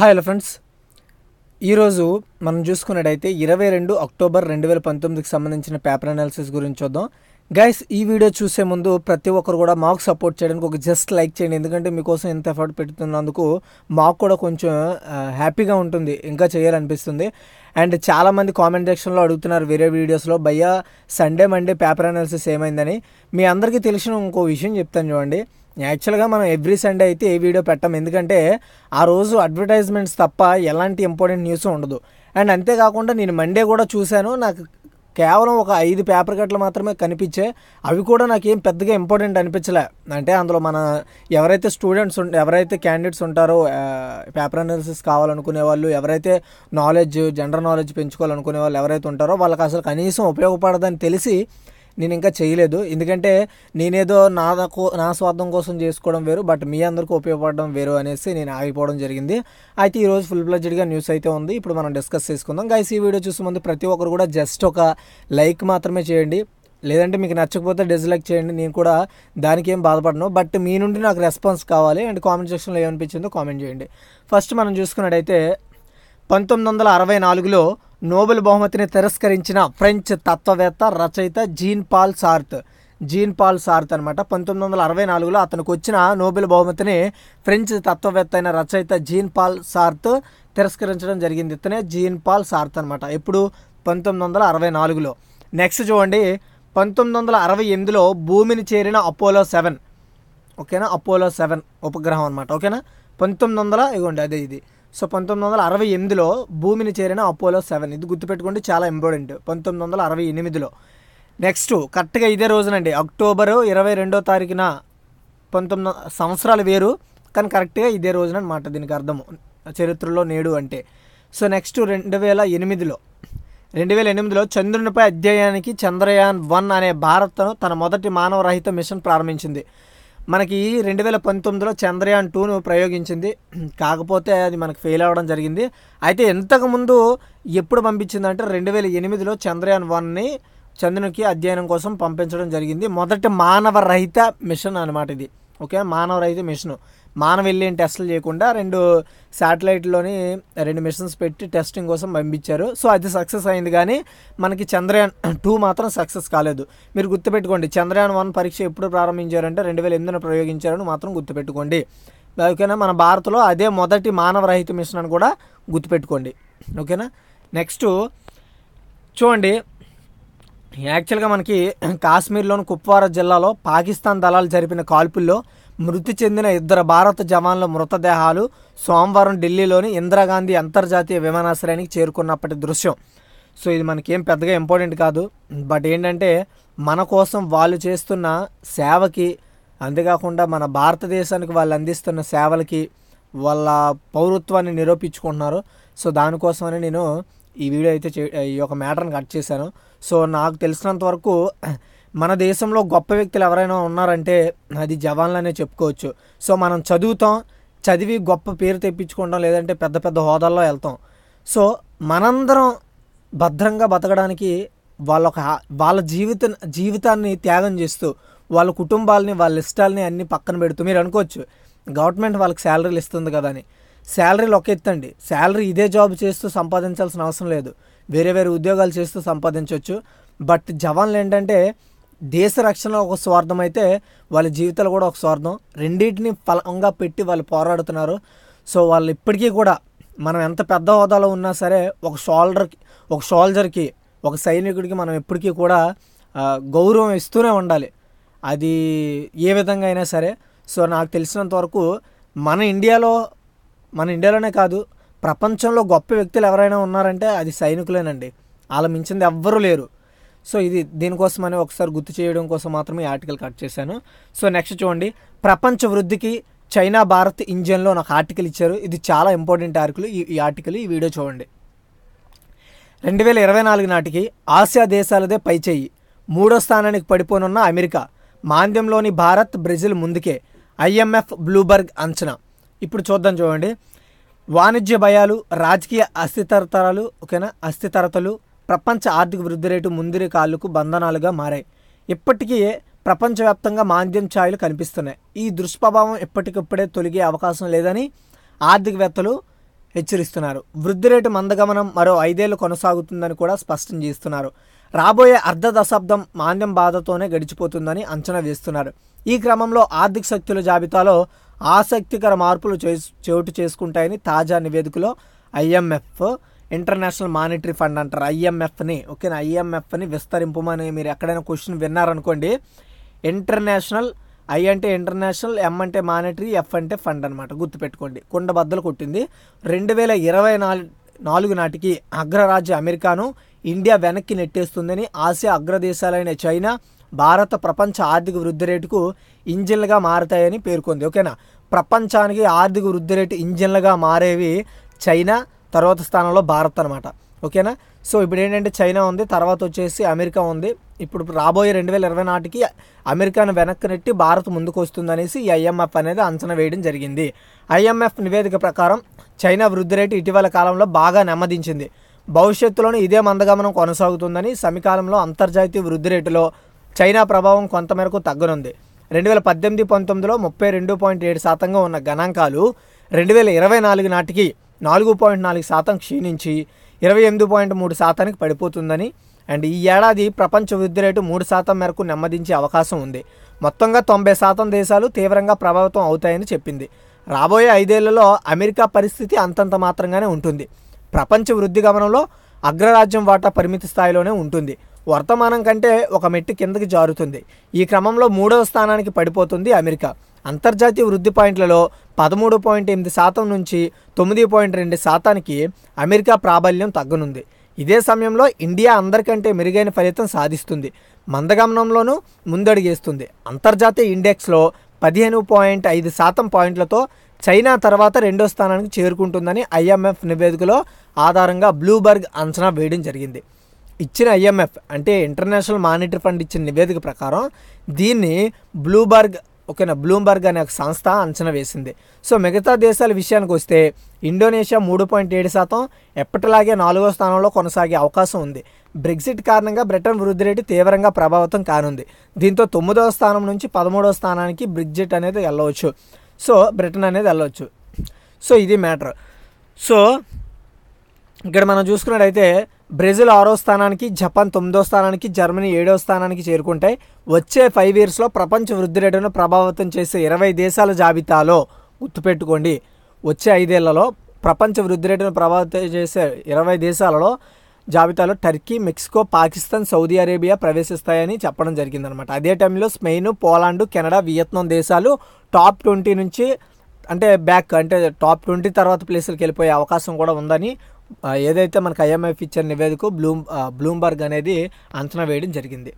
Hi hello friends ఈరోజు మనం చూసుకున్నట్టయితే ఇరవై రెండు అక్టోబర్ రెండు వేల పంతొమ్మిదికి సంబంధించిన పేపర్ అనాలిసిస్ గురించి చూద్దాం. గైస్ ఈ వీడియో చూసే ముందు ప్రతి ఒక్కరు కూడా మాకు సపోర్ట్ చేయడానికి ఒక జస్ట్ లైక్ చేయండి. ఎందుకంటే మీకోసం ఎంత ఎఫర్ట్ పెడుతున్నందుకు మాకు కూడా కొంచెం హ్యాపీగా ఉంటుంది. ఇంకా చేయాలనిపిస్తుంది. అండ్ చాలామంది కామెంట్ సెక్షన్లో అడుగుతున్నారు వేరే వీడియోస్లో భయ్యా సండే మండే పేపర్ అనాలిసిస్ ఏమైందని? మీ అందరికీ తెలిసిన ఇంకో విషయం చెప్తాను చూడండి. యాక్చువల్గా మనం ఎవ్రీ సండే అయితే ఏ వీడియో పెట్టాం. ఎందుకంటే ఆ రోజు అడ్వర్టైజ్మెంట్స్ తప్ప ఎలాంటి ఇంపార్టెంట్ న్యూస్ ఉండదు. అండ్ అంతేకాకుండా నేను మండే కూడా చూశాను. నాకు కేవలం ఒక ఐదు పేపర్ కట్లు మాత్రమే కనిపించే. అవి కూడా నాకు ఏం పెద్దగా ఇంపార్టెంట్ అనిపించలే. అంటే అందులో మన ఎవరైతే స్టూడెంట్స్ ఉం- ఎవరైతే క్యాండిడేట్స్ ఉంటారో పేపర్ అనాలిసిస్ కావాలనుకునే వాళ్ళు ఎవరైతే నాలెడ్జ్ జనరల్ నాలెడ్జ్ పెంచుకోవాలనుకునే వాళ్ళు ఎవరైతే ఉంటారో వాళ్ళకి అసలు కనీసం ఉపయోగపడదని తెలిసి నేను ఇంకా చేయలేదు. ఎందుకంటే నేనేదో నా నా స్వార్థం కోసం చేసుకోవడం వేరు బట్ మీ అందరికీ ఉపయోగపడడం వేరు అనేసి నేను ఆగిపోవడం జరిగింది. అయితే ఈరోజు ఫుల్ బ్లడ్జెడ్గా న్యూస్ అయితే ఉంది. ఇప్పుడు మనం డిస్కస్ చేసుకుందాం. గైస్ ఈ వీడియో చూసే ముందు ప్రతి ఒక్కరు కూడా జస్ట్ ఒక లైక్ మాత్రమే చేయండి. లేదంటే మీకు నచ్చకపోతే డిస్లైక్ చేయండి. నేను కూడా దానికి ఏం బాధపడను. బట్ మీ నుండి నాకు రెస్పాన్స్ కావాలి. అండ్ కామెంట్ సెక్షన్లో ఏమనిపించిందో కామెంట్ చేయండి. ఫస్ట్ మనం చూసుకున్నట్టయితే పంతొమ్మిది వందల అరవై నాలుగులో నోబెల్ బహుమతిని తిరస్కరించిన ఫ్రెంచ్ తత్వవేత్త రచయిత Jean Paul Sartre. Jean Paul Sartre అనమాట పంతొమ్మిది వందల అరవై నాలుగులో అతనికి వచ్చిన నోబెల్ బహుమతిని ఫ్రెంచ్ తత్వవేత్త అయిన రచయిత జీన్ పాల్ సార్త్ తిరస్కరించడం జరిగింది. ఇతనే జీన్ పాల్ సార్త్ అనమాట ఎప్పుడు? పంతొమ్మిది వందల అరవై నాలుగులో. నెక్స్ట్ చూడండి. పంతొమ్మిది వందల అరవై ఎనిమిదిలో భూమిని చేరిన అపోలో సెవెన్. ఓకేనా? అపోలో సెవెన్ ఉపగ్రహం అనమాట ఓకేనా? పంతొమ్మిది వందల ఇగోండి అదే ఇది. సో పంతొమ్మిది వందల అరవై ఎనిమిదిలో భూమిని చేరిన అపోలో సెవెన్. ఇది గుర్తుపెట్టుకుంటే చాలా ఇంపార్టెంట్. పంతొమ్మిది వందల అరవై ఎనిమిదిలో. నెక్స్ట్ కరెక్ట్గా ఇదే రోజునండి. అక్టోబరు ఇరవై రెండో తారీఖున పంతొమ్మిది సంవత్సరాలు వేరు కానీ కరెక్ట్గా ఇదే రోజున అనమాట దీనికి అర్థము చరిత్రలో నేడు అంటే. సో నెక్స్ట్ రెండు వేల ఎనిమిదిలో. రెండు వేల ఎనిమిదిలో చంద్రునిపై అధ్యయనానికి చంద్రయాన్ వన్ అనే భారత్ను తన మొదటి మానవరహిత మిషన్ ప్రారంభించింది. మనకి రెండు వేల పంతొమ్మిదిలో చంద్రయాన్ టూను ప్రయోగించింది. కాకపోతే అది మనకు ఫెయిల్ అవ్వడం జరిగింది. అయితే ఇంతకుముందు ఎప్పుడు పంపించిందంటే రెండు వేల ఎనిమిదిలో చంద్రయాన్ వన్ని చంద్రునికి అధ్యయనం కోసం పంపించడం జరిగింది. మొదటి మానవ రహిత మిషన్ అనమాట ఇది. ఓకే? మానవ రహిత మిషన్. మానవ వెళ్ళేం టెస్టులు చేయకుండా రెండు శాటిలైట్లోని రెండు మిషన్స్ పెట్టి టెస్టింగ్ కోసం పంపించారు. సో అది సక్సెస్ అయింది కానీ మనకి చంద్రయాన్ టూ మాత్రం సక్సెస్ కాలేదు. మీరు గుర్తుపెట్టుకోండి చంద్రయాన్ వన్ పరీక్ష ఎప్పుడు ప్రారంభించారంటే రెండు వేల ఎనిమిదిన ప్రయోగించారని మాత్రం గుర్తుపెట్టుకోండి. ఓకేనా? మన భారత్లో అదే మొదటి మానవరహిత మిషన్ అని కూడా గుర్తుపెట్టుకోండి. ఓకేనా? నెక్స్ట్ చూడండి యాక్చువల్గా మనకి కాశ్మీర్లోని కుప్వారా జిల్లాలో పాకిస్తాన్ దళాలు జరిపిన కాల్పుల్లో మృతి చెందిన ఇద్దరు భారత జవాన్ల మృతదేహాలు సోమవారం ఢిల్లీలోని ఇందిరాగాంధీ అంతర్జాతీయ విమానాశ్రయానికి చేరుకున్నప్పటి దృశ్యం. సో ఇది మనకేం పెద్దగా ఇంపార్టెంట్ కాదు. బట్ ఏంటంటే మన కోసం వాళ్ళు చేస్తున్న సేవకి అంతేకాకుండా మన భారతదేశానికి వాళ్ళు అందిస్తున్న సేవలకి వాళ్ళ పౌరత్వాన్ని నిరూపించుకుంటున్నారు. సో దానికోసమని నేను ఈ వీడియో అయితే చే ఈ యొక్క మ్యాటర్ని కట్ చేశాను. సో నాకు తెలిసినంత వరకు మన దేశంలో గొప్ప వ్యక్తులు ఎవరైనా ఉన్నారంటే అది జవాన్లనే చెప్పుకోవచ్చు. సో మనం చదువుతాం చదివి గొప్ప పేరు తెప్పించుకుంటాం లేదంటే పెద్ద పెద్ద హోదాల్లో వెళ్తాం. సో మనందరం భద్రంగా బతకడానికి వాళ్ళ ఒక వాళ్ళ జీవిత జీవితాన్ని త్యాగం చేస్తూ వాళ్ళ కుటుంబాలని వాళ్ళ ఇష్టాలని అన్ని పక్కన పెడుతూ మీరు అనుకోవచ్చు గవర్నమెంట్ వాళ్ళకి శాలరీలు ఇస్తుంది కదా అని. శాలరీలు ఒక ఎత్తండి శాలరీ ఇదే జాబ్ చేస్తూ సంపాదించాల్సిన అవసరం లేదు. వేరే వేరే ఉద్యోగాలు చేస్తూ సంపాదించవచ్చు బట్ జవాన్లు ఏంటంటే దేశ రక్షణ ఒక స్వార్థం అయితే వాళ్ళ జీవితాలు కూడా ఒక స్వార్థం. రెండింటిని ఫలంగా పెట్టి వాళ్ళు పోరాడుతున్నారు. సో వాళ్ళు ఇప్పటికీ కూడా మనం ఎంత పెద్ద హోదాలో ఉన్నా సరే ఒక షోల్డర్కి ఒక షోల్జర్కి ఒక సైనికుడికి మనం ఎప్పటికీ కూడా గౌరవం ఇస్తూనే ఉండాలి. అది ఏ విధంగా అయినా సరే. సో నాకు తెలిసినంత వరకు మన ఇండియాలో మన ఇండియాలోనే కాదు ప్రపంచంలో గొప్ప వ్యక్తులు ఎవరైనా ఉన్నారంటే అది సైనికులేనండి. వాళ్ళ మించింది ఎవ్వరూ లేరు. సో ఇది దీనికోసమని ఒకసారి గుర్తు చేయడం కోసం మాత్రమే ఈ ఆర్టికల్ కట్ చేశాను. సో నెక్స్ట్ చూడండి. ప్రపంచ వృద్ధికి చైనా భారత్ ఇంజన్లో నాకు ఆర్టికల్ ఇచ్చారు. ఇది చాలా ఇంపార్టెంట్ ఆర్టికల్ ఈ ఈ ఆర్టికల్ ఈ వీడియో చూడండి. రెండు వేల ఇరవై నాలుగు నాటికి ఆసియా దేశాలదే పైచేయి మూడో స్థానానికి పడిపోనున్న అమెరికా. మాంద్యంలోని భారత్ బ్రెజిల్ ముందుకే ఐఎంఎఫ్ బ్లూబర్గ్ అంచనా. ఇప్పుడు చూద్దాం చూడండి. వాణిజ్య భయాలు రాజకీయ అస్థితరతలు ఓకేనా? అస్థితరతలు ప్రపంచ ఆర్థిక వృద్ధి రేటు ముందిరి కాళ్ళకు బంధనాలుగా మారాయి. ఇప్పటికీ ప్రపంచవ్యాప్తంగా మాంద్యం ఛాయలు కనిపిస్తున్నాయి. ఈ దుష్ప్రభావం ఎప్పటికప్పుడే తొలగే అవకాశం లేదని ఆర్థికవేత్తలు హెచ్చరిస్తున్నారు. వృద్ధి రేటు మందగమనం మరో ఐదేళ్ళు కొనసాగుతుందని కూడా స్పష్టం చేస్తున్నారు. రాబోయే అర్ధ దశాబ్దం మాంద్యం బాధతోనే గడిచిపోతుందని అంచనా వేస్తున్నారు. ఈ క్రమంలో ఆర్థిక శక్తుల జాబితాలో ఆసక్తికర మార్పులు చేసు- చోటు చేసుకుంటాయని తాజా నివేదికలో ఐఎంఎఫ్ ఇంటర్నేషనల్ మానిటరీ ఫండ్ అంటారు ఐఎంఎఫ్ని ఓకేనా? ఐఎంఎఫ్ని విస్తరింపమని మీరు ఎక్కడైనా క్వశ్చన్ విన్నారనుకోండి ఇంటర్నేషనల్ ఐ అంటే ఇంటర్నేషనల్ ఎం అంటే మానిటరీ ఎఫ్ అంటే ఫండ్ అనమాట గుర్తుపెట్టుకోండి. కుండ బద్దలు కొట్టింది. రెండు వేల ఇరవై నాలుగు నాలుగు నాటికి అగ్రరాజ్య అమెరికాను ఇండియా వెనక్కి నెట్టేస్తుందని ఆసియా అగ్రదేశాలైన చైనా భారత ప్రపంచ ఆర్థిక వృద్ధి రేటుకు ఇంజిన్లుగా మారతాయని పేర్కొంది. ఓకేనా? ప్రపంచానికి ఆర్థిక వృద్ధి రేటు ఇంజిన్లుగా మారేవి చైనా తర్వాత స్థానంలో భారత్ అనమాట ఓకేనా? సో ఇప్పుడు ఏంటంటే చైనా ఉంది తర్వాత వచ్చేసి అమెరికా ఉంది. ఇప్పుడు రాబోయే రెండు వేల ఇరవై నాటికి అమెరికాను వెనక్కి నెట్టి భారత్ ముందుకు వస్తుందనేసి ఈ ఐఎంఎఫ్ అనేది అంచనా వేయడం జరిగింది. ఐఎంఎఫ్ నివేదిక ప్రకారం చైనా వృద్ధి రేటు ఇటీవల కాలంలో బాగా నెమ్మదించింది. భవిష్యత్తులోనూ ఇదే మందగమనం కొనసాగుతుందని సమీకాలంలో అంతర్జాతీయ వృద్ధి రేటులో చైనా ప్రభావం కొంతమేరకు తగ్గనుంది. రెండు వేల పద్దెనిమిది పంతొమ్మిదిలో ముప్పై రెండు పాయింట్ ఏడు శాతంగా ఉన్న గణాంకాలు రెండు వేల ఇరవై నాలుగు నాటికి నాలుగు పాయింట్ నాలుగు శాతం క్షీణించి ఇరవై ఎనిమిది పాయింట్ మూడు శాతానికి పడిపోతుందని అండ్ ఈ ఏడాది ప్రపంచ వృద్ధి రేటు మూడు శాతం మేరకు నెమ్మదించే అవకాశం ఉంది. మొత్తంగా తొంభై శాతం దేశాలు తీవ్రంగా ప్రభావితం అవుతాయని చెప్పింది. రాబోయే ఐదేళ్ళలో అమెరికా పరిస్థితి అంతంత మాత్రంగానే ఉంటుంది. ప్రపంచ వృద్ధి గమనంలో అగ్రరాజ్యం వాటా పరిమిత స్థాయిలోనే ఉంటుంది. వర్తమానం కంటే ఒక మెట్టు కిందకి జారుతుంది. ఈ క్రమంలో మూడవ స్థానానికి పడిపోతుంది అమెరికా. అంతర్జాతీయ వృద్ధి పాయింట్లలో పదమూడు పాయింట్ ఎనిమిది శాతం నుంచి తొమ్మిది పాయింట్ రెండు శాతానికి అమెరికా ప్రాబల్యం తగ్గనుంది. ఇదే సమయంలో ఇండియా అందరికంటే మెరుగైన ఫలితం సాధిస్తుంది. మందగమనంలోనూ ముందడుగేస్తుంది. అంతర్జాతీయ ఇండెక్స్లో పదిహేను పాయింట్ ఐదు శాతం పాయింట్లతో చైనా తర్వాత రెండో స్థానానికి చేరుకుంటుందని ఐఎంఎఫ్ నివేదికలో ఆధారంగా బ్లూబర్గ్ అంచనా వేయడం జరిగింది. ఇచ్చిన ఐఎంఎఫ్ అంటే ఇంటర్నేషనల్ మానిటరీ ఫండ్ ఇచ్చిన నివేదిక ప్రకారం దీన్ని బ్లూబర్గ్ ఓకేనా బ్లూంబర్గ్ అనే ఒక సంస్థ అంచనా వేసింది. సో మిగతా దేశాల విషయానికి వస్తే ఇండోనేషియా మూడు పాయింట్ ఏడు శాతం ఎప్పటిలాగే నాలుగో స్థానంలో కొనసాగే అవకాశం ఉంది. బ్రెగ్జిట్ కారణంగా బ్రిటన్ వృద్ధి రేటు తీవ్రంగా ప్రభావితం కానుంది. దీంతో తొమ్మిదవ స్థానం నుంచి పదమూడవ స్థానానికి బ్రెగ్జిట్ అనేది వెళ్ళవచ్చు. సో బ్రిటన్ అనేది వెళ్ళవచ్చు. సో ఇది మ్యాటర్. సో ఇక్కడ మనం చూసుకున్నట్టయితే బ్రెజిల్ ఆరో స్థానానికి జపాన్ తొమ్మిదో స్థానానికి జర్మనీ ఏడో స్థానానికి చేరుకుంటాయి వచ్చే ఫైవ్ ఇయర్స్లో ప్రపంచ వృద్ధి రేటును ప్రభావితం చేసే ఇరవై దేశాల జాబితాలో గుర్తుపెట్టుకోండి. వచ్చే ఐదేళ్ళలో ప్రపంచ వృద్ధి రేటును ప్రభావితం చేసే ఇరవై దేశాలలో జాబితాలో Turkey Mexico Pakistan Saudi Arabia ప్రవేశిస్తాయని చెప్పడం జరిగిందనమాట అదే టైంలో స్పెయిన్ పోలాండ్ కెనడా వియత్నాం దేశాలు టాప్ ట్వంటీ నుంచి అంటే బ్యాక్ అంటే టాప్ ట్వంటీ తర్వాత ప్లేసులకు వెళ్ళిపోయే అవకాశం కూడా ఉందని ఏదైతే మనకు ఐఎంఎఫ్ ఇచ్చిన నివేదిక బ్లూమ్ బ్లూంబర్గ్ అనేది అంచనా వేయడం జరిగింది.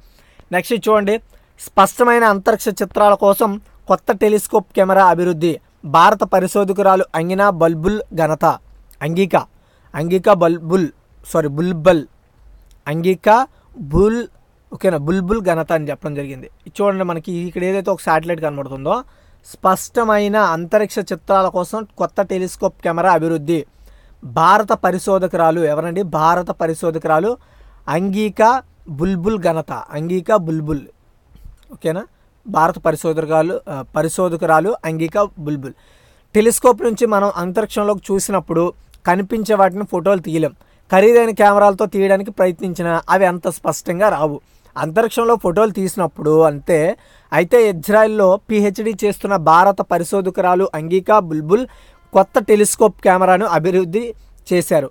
నెక్స్ట్ చూడండి. స్పష్టమైన అంతరిక్ష చిత్రాల కోసం కొత్త టెలిస్కోప్ కెమెరా అభివృద్ధి. భారత పరిశోధకురాలు అంగినా బల్బుల్ ఘనత. అంగిక. అంగిక బల్బుల్. సారీ బుల్బల్. అంగిక బుల్. ఓకేనా? బుల్బుల్ ఘనత అని చెప్పడం జరిగింది. చూడండి మనకి ఇక్కడ ఏదైతే ఒక శాటిలైట్ కనబడుతుందో స్పష్టమైన అంతరిక్ష చిత్రాల కోసం కొత్త టెలిస్కోప్ కెమెరా అభివృద్ధి. భారత పరిశోధకురాలు ఎవరండి? భారత పరిశోధకురాలు అంగీక బుల్బుల్ ఘనత. అంగీక బుల్బుల్. ఓకేనా? భారత పరిశోధకురాలు పరిశోధకురాలు అంగీక బుల్బుల్. టెలిస్కోప్ నుంచి మనం అంతరిక్షంలోకి చూసినప్పుడు కనిపించే వాటిని ఫోటోలు తీయలేం. ఖరీదైన కెమెరాలతో తీయడానికి ప్రయత్నించిన అవి అంత స్పష్టంగా రావు. అంతరిక్షంలో ఫోటోలు తీసినప్పుడు అంతే. అయితే ఇజ్రాయెల్లో పిహెచ్డి చేస్తున్న భారత పరిశోధకురాలు అంగీక బుల్బుల్ కొత్త టెలిస్కోప్ కెమెరాను అభివృద్ధి చేశారు.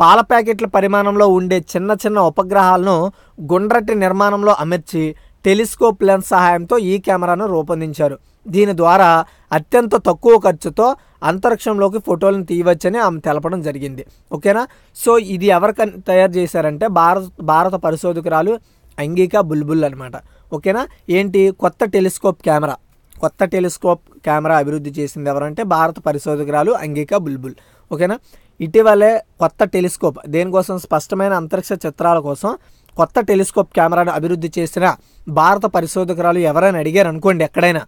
పాల ప్యాకెట్ల పరిమాణంలో ఉండే చిన్న చిన్న ఉపగ్రహాలను గుండ్రటి నిర్మాణంలో అమర్చి టెలిస్కోప్ లెన్స్ సహాయంతో ఈ కెమెరాను రూపొందించారు. దీని ద్వారా అత్యంత తక్కువ ఖర్చుతో అంతరిక్షంలోకి ఫోటోలను తీయవచ్చని ఆమె తెలపడం జరిగింది. ఓకేనా? సో ఇది ఎవరు తయారు చేశారంటే భారత భారత పరిశోధకురాలు అంగికా బుల్బుల్ అనమాట ఓకేనా? ఏంటి? కొత్త టెలిస్కోప్ కెమెరా. కొత్త టెలిస్కోప్ కెమెరా అభివృద్ధి చేసింది ఎవరంటే భారత పరిశోధకురాలు అంగికా బుల్బుల్. ఓకేనా? ఇటీవలే కొత్త టెలిస్కోప్ దేనికోసం? స్పష్టమైన అంతరిక్ష చిత్రాల కోసం కొత్త టెలిస్కోప్ కెమెరాను అభివృద్ధి చేసిన భారత పరిశోధకురాలు ఎవరైనా అడిగారు అనుకోండి ఎక్కడైనా.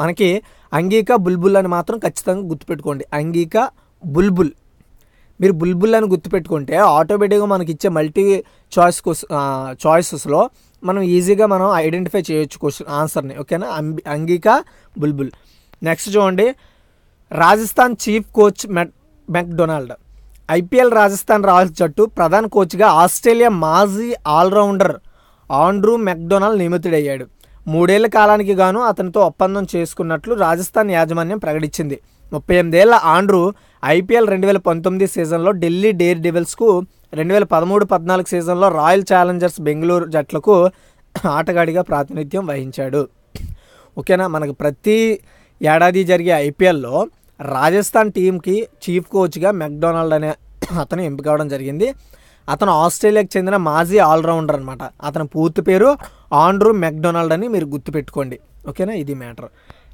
మనకి అంగీకా బుల్బుల్ అని మాత్రం ఖచ్చితంగా గుర్తుపెట్టుకోండి. అంగీకా బుల్బుల్. మీరు బుల్బుల్ అని గుర్తుపెట్టుకుంటే ఆటోమేటిక్గా మనకి ఇచ్చే మల్టీ చాయిస్ చాయిసెస్లో మనం ఈజీగా మనం ఐడెంటిఫై చేయొచ్చు క్వశ్చన్ ఆన్సర్ని ఓకేనా అంబి అంగికా బుల్బుల్. నెక్స్ట్ చూడండి. Rajasthan chief coach Matt McDonald. IPL Rajasthan Royals జట్టు ప్రధాన కోచ్గా ఆస్ట్రేలియా మాజీ ఆల్రౌండర్ ఆండ్రూ మెక్డొనాల్డ్ నియమితుడయ్యాడు మూడేళ్ళ కాలానికి గాను అతనితో ఒప్పందం చేసుకున్నట్లు రాజస్థాన్ యాజమాన్యం ప్రకటించింది. ముప్పై ఎనిమిదేళ్ళ ఆండ్రూ ఐపీఎల్ రెండు వేల పంతొమ్మిది సీజన్లో ఢిల్లీ డేర్ డెవిల్స్కు రెండు వేల పదమూడు పద్నాలుగు సీజన్లో రాయల్ ఛాలెంజర్స్ బెంగళూరు జట్లకు ఆటగాడిగా ప్రాతినిధ్యం వహించాడు. ఓకేనా? మనకు ప్రతి ఏడాది జరిగే ఐపీఎల్లో రాజస్థాన్ టీంకి చీఫ్ కోచ్గా మెక్డొనాల్డ్ అనే అతను ఎంపిక అవడం జరిగింది. అతను ఆస్ట్రేలియాకి చెందిన మాజీ ఆల్రౌండర్ అనమాట అతని పూర్తి పేరు ఆండ్రూ మెక్డొనాల్డ్ అని మీరు గుర్తుపెట్టుకోండి. ఓకేనా? ఇది మ్యాటర్.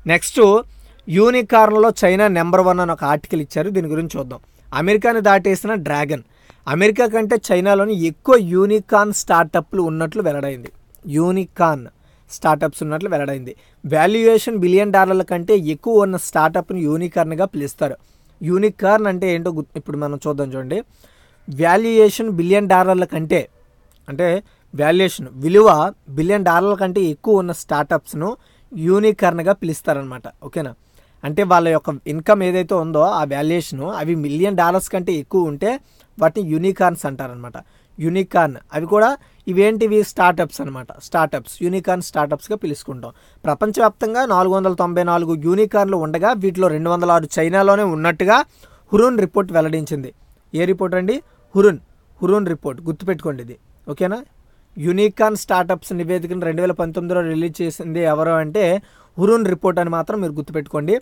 నెక్స్ట్ యూనికార్న్లో చైనా నెంబర్ వన్ అని ఒక ఆర్టికల్ ఇచ్చారు. దీని గురించి చూద్దాం. అమెరికాని దాటేసిన డ్రాగన్. అమెరికా కంటే చైనాలోని ఎక్కువ యూనికాన్ స్టార్టప్లు ఉన్నట్లు వెల్లడైంది. యూనికాన్ స్టార్టప్స్ ఉన్నట్లు వెల్లడైంది. వాల్యుయేషన్ బిలియన్ డాలర్ల కంటే ఎక్కువ ఉన్న స్టార్టప్ని యూనికార్న్గా పిలుస్తారు. యూనికార్న్ అంటే ఏంటో ఇప్పుడు మనం చూద్దాం చూడండి. వాల్యుయేషన్ బిలియన్ డాలర్ల కంటే అంటే వాల్యుయేషన్ విలువ బిలియన్ డాలర్ల కంటే ఎక్కువ ఉన్న స్టార్టప్స్ను యూనికార్న్గా పిలుస్తారనమాట ఓకేనా? అంటే వాళ్ళ యొక్క ఇన్కమ్ ఏదైతే ఉందో ఆ వాల్యుయేషను అవి మిలియన్ డాలర్స్ కంటే ఎక్కువ ఉంటే వాటిని యూనికార్న్స్ అంటారనమాట యూనికార్న్. అవి కూడా ఇవేంటివి? స్టార్టప్స్ అనమాట స్టార్టప్స్. యూనికార్న్ స్టార్టప్స్గా పిలుచుకుంటాం. ప్రపంచవ్యాప్తంగా నాలుగు వందల తొంభై నాలుగు యూనికార్న్లు ఉండగా వీటిలో రెండు వందల ఆరు చైనాలోనే ఉన్నట్టుగా హురూన్ రిపోర్ట్ వెల్లడించింది. ఏ రిపోర్ట్ అండి? హురున్. Hurun report. గుర్తుపెట్టుకోండి ఇది. ఓకేనా? యూనికాన్ స్టార్టప్స్ నివేదికను రెండు వేల పంతొమ్మిదిలో రిలీజ్ చేసింది ఎవరు అంటే హురూన్ రిపోర్ట్ అని మాత్రం మీరు గుర్తుపెట్టుకోండి.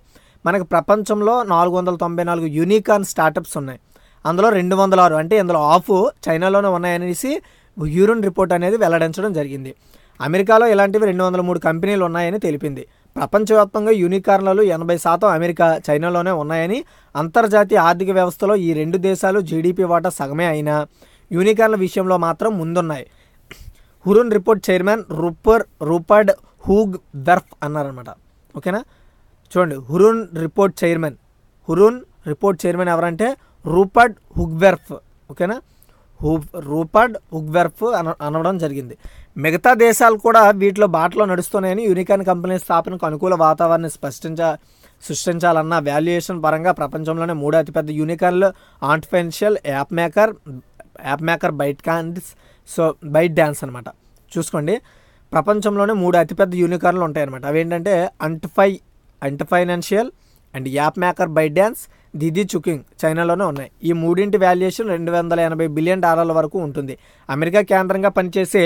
మనకు ప్రపంచంలో నాలుగు వందల తొంభై నాలుగు యూనికాన్ స్టార్టప్స్ ఉన్నాయి. అందులో రెండు వందల ఆరు అంటే ఇందులో ఆఫ్ చైనాలోనే ఉన్నాయనేసి హ్యూరన్ రిపోర్ట్ అనేది వెల్లడించడం జరిగింది. అమెరికాలో ఇలాంటివి రెండు వందల మూడు కంపెనీలు ఉన్నాయని తెలిపింది. ప్రపంచవ్యాప్తంగా యూనికార్న్లలో ఎనభై శాతం అమెరికా చైనాలోనే ఉన్నాయని అంతర్జాతీయ ఆర్థిక వ్యవస్థలో ఈ రెండు దేశాలు జీడిపి వాటా సగమే అయినా యూనికార్న్ల విషయంలో మాత్రం ముందున్నాయి. Hurun report chairman Rupert Rupert Werf అన్నారనమాట ఓకేనా? చూడండి Hurun report chairman. Hurun report chairman ఎవరంటే రూపర్డ్ హుగ్వెర్ఫ్. ఓకేనా? హూ రూపర్డ్ హుగ్వెర్ఫ్ అన అనవడం జరిగింది. మిగతా దేశాలు కూడా వీటిలో బాటలో నడుస్తున్నాయని యూనికాన్ కంపెనీ స్థాపనకు అనుకూల వాతావరణాన్ని స్పష్టించ సృష్టించాలన్న వాల్యుయేషన్ పరంగా ప్రపంచంలోనే మూడో అతిపెద్ద యూనికాన్లు artificial app maker app maker byte cons so ByteDance అనమాట చూసుకోండి. ప్రపంచంలోనే మూడు అతిపెద్ద యూనికార్న్లు ఉంటాయన్నమాట. అవేంటంటే Ant financial and app maker ByteDance Didi Chuxing చైనాలోనే ఉన్నాయి. ఈ మూడింటి వాల్యుయేషన్ రెండు వందల ఎనభై బిలియన్ డాలర్ల వరకు ఉంటుంది. అమెరికా కేంద్రంగా పనిచేసే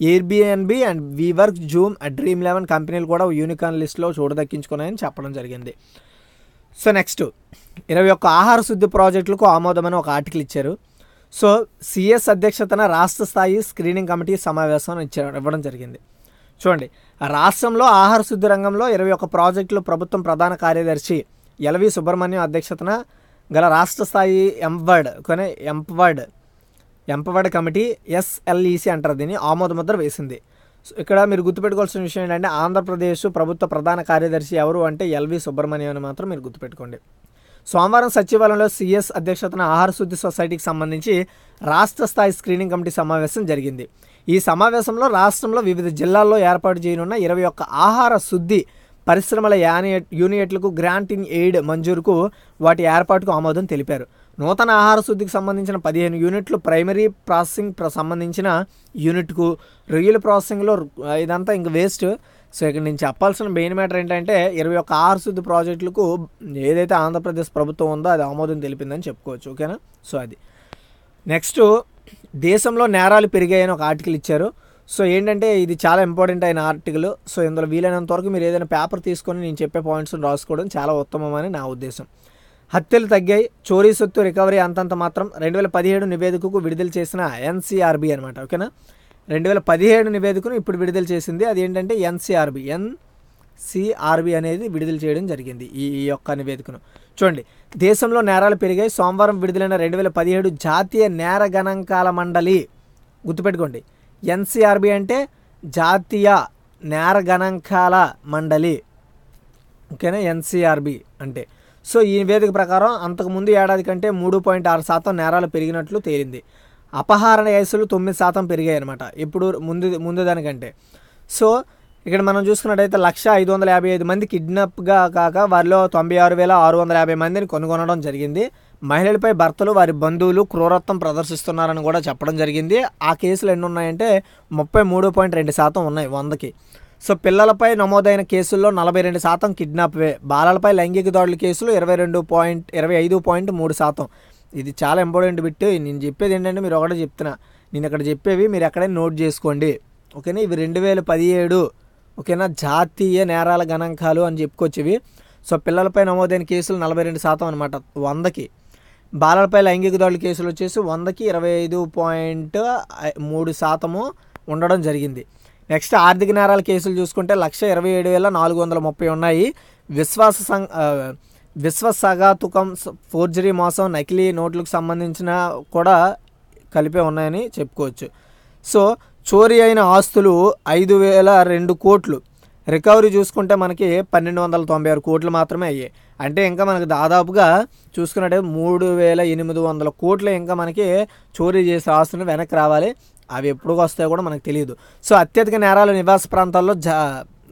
Airbnb and WeWork Zoom Dream eleven కంపెనీలు కూడా యూనికార్న్ లిస్ట్లో చూడదక్కించుకున్నాయని చెప్పడం జరిగింది. So next. ఇరవై ఒక్క ఆహార శుద్ధి ప్రాజెక్టులకు ఆమోదమని ఒక ఆర్టికల్ ఇచ్చారు. సో సిఎస్ అధ్యక్షతన రాష్ట్ర స్థాయి స్క్రీనింగ్ కమిటీ సమావేశం ఇచ్చారు ఇవ్వడం జరిగింది. చూడండి రాష్ట్రంలో ఆహార శుద్ధి రంగంలో ఇరవై ఒక్క ప్రాజెక్టులు ప్రభుత్వం ప్రధాన కార్యదర్శి ఎల్వి సుబ్రహ్మణ్యం అధ్యక్షతన గల రాష్ట్ర స్థాయి ఎంవర్డ్ కొనే ఎంపవర్డ్ ఎంపవర్డ్ కమిటీ ఎస్ఎల్ఈసి అంటారు దీన్ని ఆమోదముద్ర వేసింది. సో ఇక్కడ మీరు గుర్తుపెట్టుకోవాల్సిన విషయం ఏంటంటే ఆంధ్రప్రదేశ్ ప్రభుత్వ ప్రధాన కార్యదర్శి ఎవరు అంటే ఎల్వి సుబ్రహ్మణ్యం అని మాత్రం మీరు గుర్తుపెట్టుకోండి. సోమవారం సచివాలయంలో సిఎస్ అధ్యక్షతన ఆహార శుద్ధి సొసైటీకి సంబంధించి రాష్ట్ర స్థాయి స్క్రీనింగ్ కమిటీ సమావేశం జరిగింది. ఈ సమావేశంలో రాష్ట్రంలో వివిధ జిల్లాల్లో ఏర్పాటు చేయనున్న ఇరవై ఒక్క ఆహార శుద్ధి పరిశ్రమల యానియట్ యూనియట్లకు గ్రాంట్ ఇన్ ఎయిడ్ మంజూరుకు వాటి ఏర్పాటుకు ఆమోదం తెలిపారు. నూతన ఆహార శుద్ధికి సంబంధించిన పదిహేను యూనిట్లు ప్రైమరీ ప్రాసెసింగ్ సంబంధించిన యూనిట్కు రొయ్యల ప్రాసెసింగ్లో ఇదంతా ఇంక వేస్ట్. సో ఇక్కడ నేను చెప్పాల్సిన మెయిన్ మ్యాటర్ ఏంటంటే ఇరవై ఒక్క ఆరు శుద్ధి ప్రాజెక్టులకు ఏదైతే ఆంధ్రప్రదేశ్ ప్రభుత్వం ఉందో అది ఆమోదం తెలిపిందని చెప్పుకోవచ్చు ఓకేనా? సో అది. నెక్స్ట్ దేశంలో నేరాలు పెరిగాయని ఒక ఆర్టికల్ ఇచ్చారు. సో ఏంటంటే ఇది చాలా ఇంపార్టెంట్ అయిన ఆర్టికల్. సో ఇందులో వీలైనంత వరకు మీరు ఏదైనా పేపర్ తీసుకొని నేను చెప్పే పాయింట్స్ని రాసుకోవడం చాలా ఉత్తమమని నా ఉద్దేశం. హత్యలు తగ్గాయి. చోరీ సొత్తు రికవరీ అంతంత మాత్రం రెండు వేల పదిహేడు నివేదికకు విడుదల చేసిన ఎన్సీఆర్బి అనమాట ఓకేనా? రెండు వేల పదిహేడు నివేదికను ఇప్పుడు విడుదల చేసింది. అది ఏంటంటే ఎన్సీఆర్బి ఎన్సీఆర్బి అనేది విడుదల చేయడం జరిగింది ఈ ఈ యొక్క నివేదికను. చూడండి దేశంలో నేరాలు పెరిగాయి. సోమవారం విడుదలైన రెండు వేల పదిహేడు జాతీయ నేర గణాంకాల మండలి గుర్తుపెట్టుకోండి ఎన్సీఆర్బి అంటే జాతీయ నేర గణాంకాల మండలి. ఓకేనా? ఎన్సీఆర్బి అంటే. సో ఈ నివేదిక ప్రకారం అంతకుముందు ఏడాది కంటే మూడు పాయింట్ ఆరు శాతం నేరాలు పెరిగినట్లు తేలింది. అపహరణ కేసులు తొమ్మిది శాతం పెరిగాయి అనమాట ఇప్పుడు ముందు ముందు దానికంటే. సో ఇక్కడ మనం చూసుకున్నట్టయితే లక్ష ఐదు వందల యాభై ఐదు మంది కిడ్నాప్గా కాక వారిలో తొంభై ఆరు వేల ఆరు వందల యాభై మందిని కొనుగొనడం జరిగింది. మహిళలపై భర్తలు వారి బంధువులు క్రూరత్వం ప్రదర్శిస్తున్నారని కూడా చెప్పడం జరిగింది. ఆ కేసులు ఎన్ని ఉన్నాయంటే ముప్పై మూడు పాయింట్ రెండు శాతం ఉన్నాయి వందకి. సో పిల్లలపై నమోదైన కేసుల్లో నలభై రెండు శాతం కిడ్నాప్వే. బాలలపై లైంగిక దాడుల కేసులు ఇరవై రెండు పాయింట్ ఇరవై ఐదు పాయింట్ మూడు శాతం. ఇది చాలా ఇంపార్టెంట్ బిట్ నేను చెప్పేది ఏంటంటే మీరు ఒకటే చెప్తున్నా. నేను ఇక్కడ చెప్పేవి మీరు ఎక్కడైనా నోట్ చేసుకోండి. ఓకేనా? ఇవి రెండు వేల పదిహేడు. ఓకేనా? జాతీయ నేరాల గణాంకాలు అని చెప్పుకొచ్చేవి. సో పిల్లలపై నమోదైన కేసులు నలభై రెండు శాతం అనమాట వందకి. బాలలపై లైంగిక దాడుల కేసులు వచ్చేసి వందకి ఇరవై ఐదు పాయింట్ మూడు శాతము ఉండడం జరిగింది. నెక్స్ట్ ఆర్థిక నేరాల కేసులు చూసుకుంటే లక్ష ఇరవై ఏడు వేల నాలుగు వందల ముప్పై ఉన్నాయి. విశ్వాస సంఘ విశ్వసఘాతుకం ఫోర్జరీ మోసం నకిలీ నోట్లకు సంబంధించిన కూడా కలిపే ఉన్నాయని చెప్పుకోవచ్చు. సో చోరీ అయిన ఆస్తులు ఐదు వేల రెండు కోట్లు. రికవరీ చూసుకుంటే మనకి పన్నెండు వందల తొంభై ఆరు కోట్లు మాత్రమే అయ్యాయి. అంటే ఇంకా మనకి దాదాపుగా చూసుకున్నట్టే మూడు వేల ఎనిమిది వందల కోట్లు ఇంకా మనకి చోరీ చేసే ఆస్తులు వెనక్కి రావాలి. అవి ఎప్పుడు వస్తాయో కూడా మనకు తెలియదు సో అత్యధిక నేరాలు నివాస ప్రాంతాల్లో జ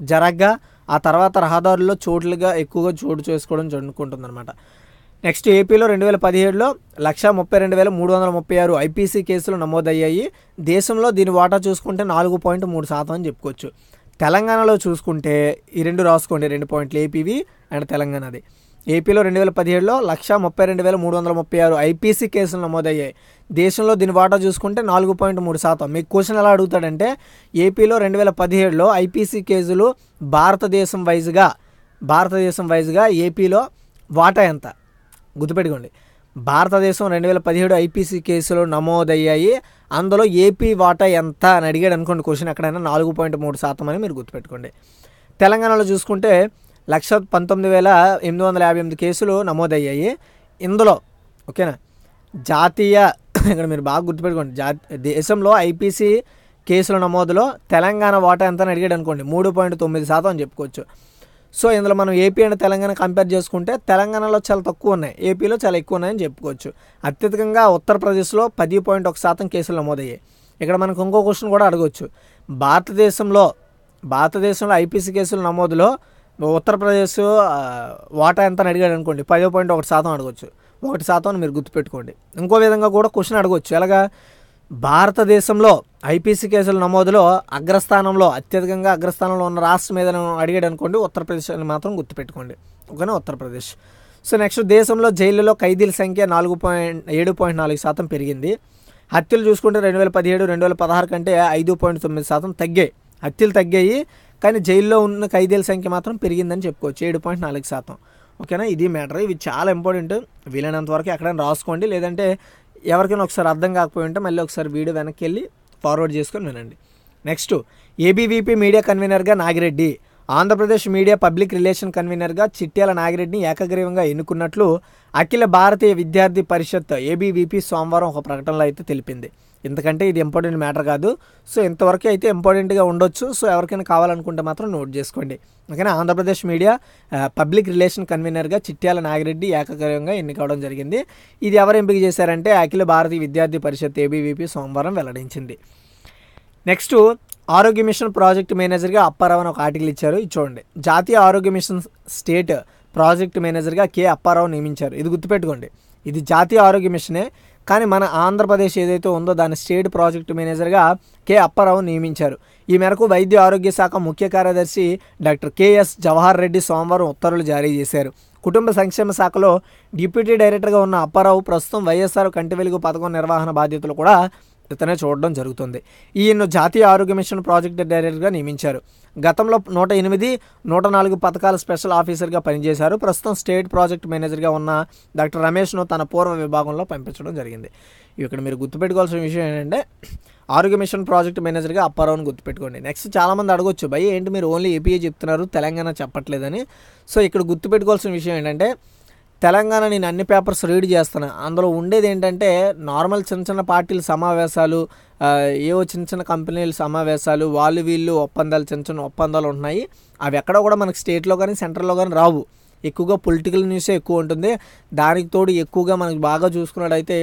జరగ్గా ఆ తర్వాత రహదారుల్లో చోట్లుగా ఎక్కువగా చోటు చేసుకోవడం జరుగుతుంటుంది అనమాట నెక్స్ట్ ఏపీలో రెండు వేల పదిహేడులో లక్ష ముప్పై రెండు వేల మూడు వందల ముప్పై ఆరు ఐపీసీ కేసులు నమోదయ్యాయి. దేశంలో దీని వాటా చూసుకుంటే నాలుగు పాయింట్ మూడు శాతం అని చెప్పుకోవచ్చు. తెలంగాణలో చూసుకుంటే ఈ రెండు రాసుకోండి రెండు పాయింట్లు ఏపీవి అండ్ తెలంగాణది. ఏపీలో రెండు వేల పదిహేడులో లక్ష ముప్పై రెండు వేల మూడు వందల ముప్పై ఆరు ఐపీసీ కేసులు నమోదయ్యాయి. దేశంలో దీని వాటా చూసుకుంటే నాలుగు పాయింట్ మూడు శాతం. మీకు క్వశ్చన్ ఎలా అడుగుతాడంటే ఏపీలో రెండు వేల పదిహేడులో ఐపీసీ కేసులు భారతదేశం వైజ్గా భారతదేశం వైజ్గా ఏపీలో వాటా ఎంత? గుర్తుపెట్టుకోండి. భారతదేశం రెండు వేల పదిహేడు ఐపీసీ కేసులు నమోదయ్యాయి. అందులో ఏపీ వాటా ఎంత అని అడిగాడు అనుకోండి క్వశ్చన్ ఎక్కడైనా నాలుగు పాయింట్ మూడు శాతం అని మీరు గుర్తుపెట్టుకోండి. తెలంగాణలో చూసుకుంటే లక్ష పంతొమ్మిది వేల ఎనిమిది వందల యాభై ఎనిమిది కేసులు నమోదయ్యాయి. ఇందులో ఓకేనా? జాతీయ ఇక్కడ మీరు బాగా గుర్తుపెట్టుకోండి. జా దేశంలో ఐపీసీ కేసుల నమోదులో తెలంగాణ వాటా ఎంత అని అడిగాడు అనుకోండి. మూడు పాయింట్ తొమ్మిది శాతం అని చెప్పుకోవచ్చు. సో ఇందులో మనం ఏపీ అండ్ తెలంగాణ కంపేర్ చేసుకుంటే తెలంగాణలో చాలా తక్కువ ఉన్నాయి. ఏపీలో చాలా ఎక్కువ ఉన్నాయని చెప్పుకోవచ్చు. అత్యధికంగా ఉత్తరప్రదేశ్లో పది పాయింట్ ఒక శాతం కేసులు నమోదయ్యాయి. ఇక్కడ మనకు ఇంకో క్వశ్చన్ కూడా అడగవచ్చు భారతదేశంలో భారతదేశంలో ఐపీసీ కేసుల నమోదులో ఉత్తరప్రదేశ్ వాటా ఎంత అని అడిగాడు అనుకోండి పదో పాయింట్ ఒకటి శాతం అడగవచ్చు ఒకటి శాతం అని మీరు గుర్తుపెట్టుకోండి. ఇంకో విధంగా కూడా క్వశ్చన్ అడగవచ్చు ఎలాగా? భారతదేశంలో ఐపీసీ కేసుల నమోదులో అగ్రస్థానంలో అత్యధికంగా అగ్రస్థానంలో ఉన్న రాష్ట్రం ఏదైనా అడిగాడు అనుకోండి ఉత్తరప్రదేశ్ అని మాత్రం గుర్తుపెట్టుకోండి. ఓకేనా? ఉత్తరప్రదేశ్. సో నెక్స్ట్ దేశంలో జైళ్ళలో ఖైదీల సంఖ్య నాలుగు పాయింట్ ఏడు పాయింట్ నాలుగు శాతం పెరిగింది. హత్యలు చూసుకుంటే రెండు వేల పదిహేడు రెండు వేల పదహారు కంటే ఐదు పాయింట్ తొమ్మిది శాతం తగ్గాయి. హత్యలు తగ్గాయి. కానీ జైల్లో ఉన్న ఖైదీల సంఖ్య మాత్రం పెరిగిందని చెప్పుకోవచ్చు. ఏడు పాయింట్ నాలుగు శాతం. ఓకేనా? ఇది మ్యాటర్. ఇవి చాలా ఇంపార్టెంట్. వీలైనంత వరకు ఎక్కడైనా రాసుకోండి. లేదంటే ఎవరికైనా ఒకసారి అర్థం కాకపోయి ఉంటే మళ్ళీ ఒకసారి వీడియో వెనక్కి వెళ్ళి ఫార్వర్డ్ చేసుకొని వినండి. నెక్స్ట్ ఏబీవీపీ మీడియా కన్వీనర్గా Nagireddy. Andhra Pradesh media public relation కన్వీనర్గా చిట్యాల నాగిరెడ్డిని ఏకగ్రీవంగా ఎన్నుకున్నట్లు అఖిల భారతీయ విద్యార్థి పరిషత్ ఏబీవీపీ సోమవారం ఒక ప్రకటనలో అయితే తెలిపింది. ఎందుకంటే ఇది ఇంపార్టెంట్ మ్యాటర్ కాదు. సో ఇంతవరకు అయితే ఇంపార్టెంట్గా ఉండొచ్చు. సో ఎవరికైనా కావాలనుకుంటే మాత్రం నోట్ చేసుకోండి. ఓకేనా? ఆంధ్రప్రదేశ్ మీడియా పబ్లిక్ రిలేషన్ కన్వీనర్గా చిట్యాల నాగిరెడ్డి ఏకగ్రీవంగా ఎన్నికవడం జరిగింది. ఇది ఎవరు ఎంపిక చేశారంటే అఖిల భారతీయ విద్యార్థి పరిషత్ ఏబీవీపీ సోమవారం వెల్లడించింది. నెక్స్ట్ ఆరోగ్య మిషన్ ప్రాజెక్ట్ మేనేజర్గా అప్పారావు అని ఒక ఆర్టికల్ ఇచ్చారు. ఇది చూడండి. జాతీయ ఆరోగ్య మిషన్ స్టేట్ ప్రాజెక్ట్ మేనేజర్గా కె అప్పారావు నియమించారు. ఇది గుర్తుపెట్టుకోండి. ఇది జాతీయ ఆరోగ్య మిషనే కానీ మన ఆంధ్రప్రదేశ్ ఏదైతే ఉందో దాని స్టేట్ ప్రాజెక్ట్ మేనేజర్గా కె అప్పారావు నియమించారు. ఈ మేరకు వైద్య ఆరోగ్య శాఖ ముఖ్య కార్యదర్శి డాక్టర్ కెఎస్ జవహర్ రెడ్డి సోమవారం ఉత్తర్వులు జారీ చేశారు. కుటుంబ సంక్షేమ శాఖలో డిప్యూటీ డైరెక్టర్గా ఉన్న అప్పారావు ప్రస్తుతం వైఎస్ఆర్ కంటి వెలుగు పథకం నిర్వహణ బాధ్యతలు కూడా ఇతనే చూడడం జరుగుతుంది. ఈయన్ను జాతీయ ఆరోగ్య మిషన్ ప్రాజెక్ట్ డైరెక్టర్గా నియమించారు. గతంలో నూట ఎనిమిది నూట నాలుగు పథకాల స్పెషల్ ఆఫీసర్గా పనిచేశారు. ప్రస్తుతం స్టేట్ ప్రాజెక్ట్ మేనేజర్గా ఉన్న డాక్టర్ రమేష్ను తన పూర్వ విభాగంలో పంపించడం జరిగింది. ఇక్కడ మీరు గుర్తుపెట్టుకోవాల్సిన విషయం ఏంటంటే ఆరోగ్య మిషన్ ప్రాజెక్ట్ మేనేజర్గా అప్పారావుని గుర్తుపెట్టుకోండి. నెక్స్ట్ చాలామంది అడగొచ్చు భయ్ ఏంటి మీరు ఓన్లీ ఏపీఏ చెప్తున్నారు? తెలంగాణ చెప్పట్లేదని. సో ఇక్కడ గుర్తుపెట్టుకోవాల్సిన విషయం ఏంటంటే తెలంగాణ నేను అన్ని పేపర్స్ రీడ్ చేస్తాను. అందులో ఉండేది ఏంటంటే నార్మల్ చిన్న చిన్న పార్టీల సమావేశాలు ఏవో చిన్న చిన్న కంపెనీల సమావేశాలు వాళ్ళు వీళ్ళు ఒప్పందాలు చిన్న చిన్న ఒప్పందాలు ఉంటున్నాయి. అవి ఎక్కడ కూడా మనకి స్టేట్లో కానీ సెంట్రల్లో కానీ రావు. ఎక్కువగా పొలిటికల్ న్యూసే ఎక్కువ ఉంటుంది. దానికి తోడు ఎక్కువగా మనకి బాగా చూసుకున్నట్టయితే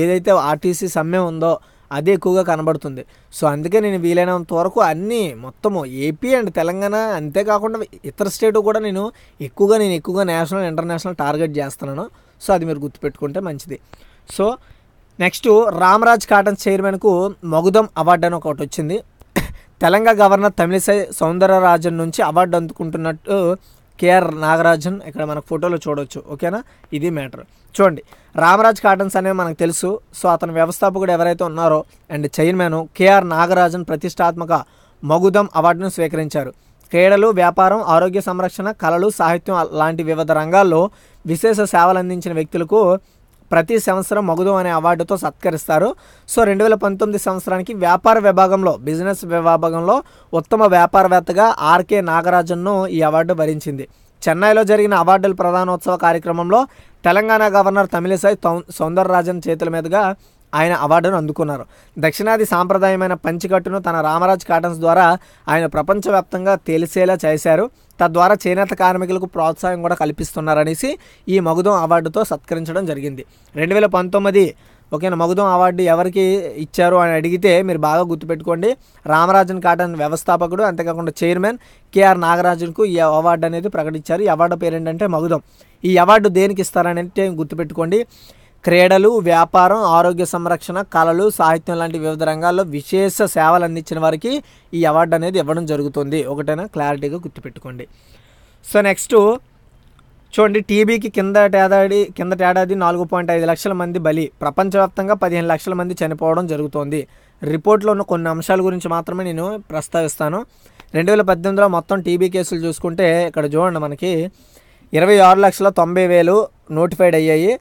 ఏదైతే ఆర్టీసీ సమ్మె ఉందో అదే ఎక్కువగా కనబడుతుంది. సో అందుకే నేను వీలైనంత వరకు అన్నీ మొత్తము ఏపీ అండ్ తెలంగాణ అంతేకాకుండా ఇతర స్టేట్ కూడా నేను ఎక్కువగా నేను ఎక్కువగా నేషనల్ ఇంటర్నేషనల్ టార్గెట్ చేస్తున్నాను. సో అది మీరు గుర్తుపెట్టుకుంటే మంచిది. సో నెక్స్ట్ రామరాజ్ కాటన్ చైర్మన్కు మగుదం అవార్డు అని ఒకటి వచ్చింది. తెలంగాణ గవర్నర్ తమిళిసై సౌందరరాజన్ నుంచి అవార్డు అందుకుంటున్నట్టు కేఆర్ నాగరాజన్ ఇక్కడ మనకు ఫోటోలో చూడొచ్చు ఓకేనా? ఇది మ్యాటర్. చూడండి రామరాజ్ కాటన్స్ అనేవి మనకు తెలుసు. సో అతని వ్యవస్థాపకుడు ఎవరైతే ఉన్నారో అండ్ చైర్మన్ కేఆర్ నాగరాజన్ ప్రతిష్టాత్మక మగుదం అవార్డును స్వీకరించారు. క్రీడలు వ్యాపారం ఆరోగ్య సంరక్షణ కళలు సాహిత్యం లాంటి వివిధ రంగాల్లో విశేష సేవలు అందించిన వ్యక్తులకు ప్రతి సంవత్సరం మగుదం అనే అవార్డుతో సత్కరిస్తారు. సో రెండు వేల పంతొమ్మిది సంవత్సరానికి వ్యాపార విభాగంలో బిజినెస్ విభాగంలో ఉత్తమ వ్యాపారవేత్తగా ఆర్కే నాగరాజన్ను ఈ అవార్డు భరించింది చెన్నైలో జరిగిన అవార్డుల ప్రధానోత్సవ కార్యక్రమంలో తెలంగాణ గవర్నర్ తమిళిసై సౌందరరాజన్ చేతుల మీదుగా ఆయన అవార్డును అందుకున్నారు. దక్షిణాది సాంప్రదాయమైన పంచికట్టును తన రామరాజ్ కాటన్స్ ద్వారా ఆయన ప్రపంచవ్యాప్తంగా తెలిసేలా చేశారు. తద్వారా చేనేత కార్మికులకు ప్రోత్సాహం కూడా కల్పిస్తున్నారనేసి ఈ మగుదం అవార్డుతో సత్కరించడం జరిగింది. రెండు వేల పంతొమ్మిది ఓకేనా మగుదం అవార్డు ఎవరికి ఇచ్చారు అని అడిగితే మీరు బాగా గుర్తుపెట్టుకోండి. రామరాజన్ కాటన్ వ్యవస్థాపకుడు అంతేకాకుండా చైర్మన్ కేఆర్ నాగరాజన్కు ఈ అవార్డు అనేది ప్రకటించారు. ఈ అవార్డు పేరు ఏంటంటే మగుదం. ఈ అవార్డు దేనికి ఇస్తారని అంటే గుర్తుపెట్టుకోండి. క్రీడలు వ్యాపారం ఆరోగ్య సంరక్షణ కళలు సాహిత్యం లాంటి వివిధ రంగాల్లో విశేష సేవలు అందించిన వారికి ఈ అవార్డు అనేది ఇవ్వడం జరుగుతుంది. ఒకటైనా క్లారిటీగా గుర్తుపెట్టుకోండి. సో నెక్స్ట్ చూడండి టీబీకి కిందట ఏడాది కిందట ఏడాది నాలుగు పాయింట్ ఐదు లక్షల మంది బలి ప్రపంచవ్యాప్తంగా పదిహేను లక్షల మంది చనిపోవడం జరుగుతోంది. రిపోర్ట్లో ఉన్న కొన్ని అంశాల గురించి మాత్రమే నేను ప్రస్తావిస్తాను. రెండు వేల పద్దెనిమిదిలో మొత్తం టీబీ కేసులు చూసుకుంటే ఇక్కడ చూడండి మనకి ఇరవై ఆరు లక్షల తొంభై వేలు నోటిఫైడ్ అయ్యాయి.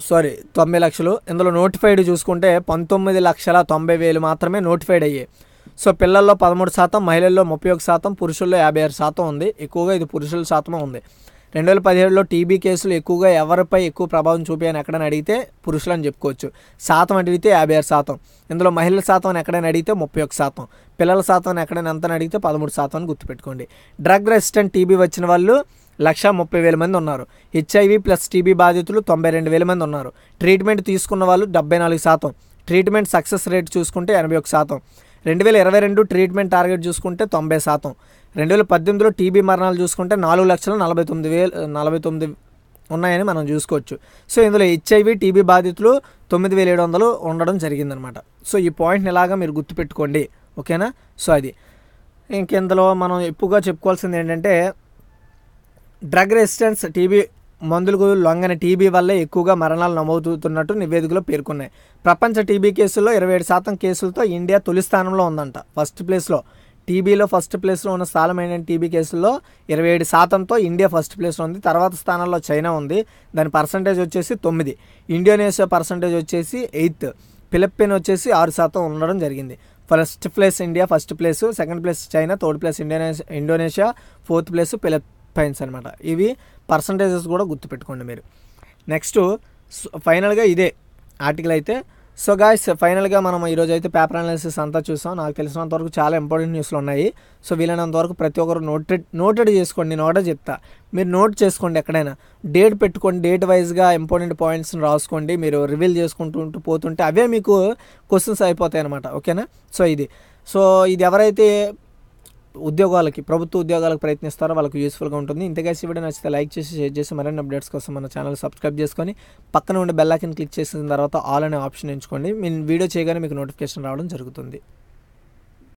సారీ తొంభై లక్షలు. ఇందులో నోటిఫైడ్ చూసుకుంటే పంతొమ్మిది లక్షల తొంభై వేలు మాత్రమే నోటిఫైడ్ అయ్యాయి. సో పిల్లల్లో పదమూడు శాతం మహిళల్లో ముప్పై ఒక శాతం పురుషుల్లో యాభై ఆరు శాతం ఉంది. ఎక్కువగా ఇది పురుషుల శాతమే ఉంది. రెండు వేల పదిహేడులో టీబీ కేసులు ఎక్కువగా ఎవరిపై ఎక్కువ ప్రభావం చూపాయని ఎక్కడైనా అడిగితే పురుషులు అని చెప్పుకోవచ్చు. శాతం అడిగితే యాభై ఆరు శాతం. ఇందులో మహిళల శాతం అని ఎక్కడైనా అడిగితే ముప్పై ఒక శాతం. పిల్లల శాతం ఎక్కడైనా ఎంత అడిగితే పదమూడు శాతం అని గుర్తుపెట్టుకోండి. డ్రగ్ రెసిస్టెంట్ టీబీ వచ్చిన వాళ్ళు లక్ష ముప్పై వేల మంది ఉన్నారు. హెచ్ఐవి ప్లస్ టీబీ బాధితులు తొంభై రెండు వేల మంది ఉన్నారు. ట్రీట్మెంట్ తీసుకున్న వాళ్ళు డెబ్బై నాలుగు శాతం. ట్రీట్మెంట్ సక్సెస్ రేట్ చూసుకుంటే ఎనభై ఒక శాతం. రెండు వేల ఇరవై రెండు ట్రీట్మెంట్ టార్గెట్ చూసుకుంటే తొంభై శాతం. రెండు వేల పద్దెనిమిదిలో టీబీ మరణాలు చూసుకుంటే నాలుగు లక్షల నలభై తొమ్మిది వేలు నలభై తొమ్మిది ఉన్నాయని మనం చూసుకోవచ్చు. సో ఇందులో హెచ్ఐవి టీబీ బాధితులు తొమ్మిది వేల ఏడు వందలు ఉండడం జరిగిందనమాట. సో ఈ పాయింట్ని ఇలాగా మీరు గుర్తుపెట్టుకోండి. ఓకేనా? సో అది. ఇంకెందులో మనం ఎక్కువగా చెప్పుకోవాల్సింది ఏంటంటే డ్రగ్ రెసిస్టెన్స్ టీబీ మందులకు లొంగని టీబీ వల్లే ఎక్కువగా మరణాలు నమోదుతున్నట్టు నివేదికలో పేర్కొన్నాయి. ప్రపంచ టీబీ కేసుల్లో ఇరవై ఏడు శాతం కేసులతో ఇండియా తొలి స్థానంలో ఉందంట. ఫస్ట్ ప్లేస్లో టీబీలో ఫస్ట్ ప్లేస్లో ఉన్న స్థానం ఏంటంటే టీబీ కేసుల్లో ఇరవై ఏడు శాతంతో ఇండియా ఫస్ట్ ప్లేస్లో ఉంది. తర్వాత స్థానంలో చైనా ఉంది. దాని పర్సంటేజ్ వచ్చేసి తొమ్మిది. ఇండోనేషియా పర్సంటేజ్ వచ్చేసి ఎయిత్. ఫిలిప్పీన్ వచ్చేసి ఆరు శాతం ఉండడం జరిగింది. First place India first place second place China third place Indonesia Indonesia fourth place points అనమాట ఇవి పర్సంటేజెస్ కూడా గుర్తుపెట్టుకోండి మీరు. నెక్స్ట్ ఫైనల్గా ఇదే ఆర్టికల్ అయితే. సో గాయస్ ఫైనల్గా మనం ఈరోజు అయితే పేపర్ అనాలిసిస్ అంతా చూసాం. నాకు తెలిసినంత వరకు చాలా ఇంపార్టెంట్ న్యూస్లు ఉన్నాయి. సో వీలైనంత వరకు ప్రతి ఒక్కరు నోటెడ్ నోటెడ్ చేసుకోండి. నేను ఒకటే చెప్తా. మీరు నోట్ చేసుకోండి ఎక్కడైనా. డేట్ పెట్టుకోండి. డేట్ వైజ్గా ఇంపార్టెంట్ పాయింట్స్ని రాసుకోండి. మీరు రివీల్ చేసుకుంటూ పోతుంటే అవే మీకు క్వశ్చన్స్ అయిపోతాయి అనమాట ఓకేనా సో ఇది. సో ఇది ఎవరైతే ఉద్యోగాలకి ప్రభుత్వ ఉద్యోగాలకు ప్రయత్నిస్తారో వాళ్ళకు యూస్ఫుల్గా ఉంటుంది. ఇంతగా వీడియో నచ్చితే లైక్ చేసి షేర్ చేసి మరిన్ని అప్డేట్స్ కోసం మన ఛానల్ సబ్స్క్రైబ్ చేసుకొని పక్కన ఉండే బెల్ ఐకన్ క్లిక్ చేసిన తర్వాత ఆల్ అనే ఆప్షన్ ఎంచుకోండి. మీ వీడియో చేయగానే మీకు నోటిఫికేషన్ రావడం జరుగుతుంది.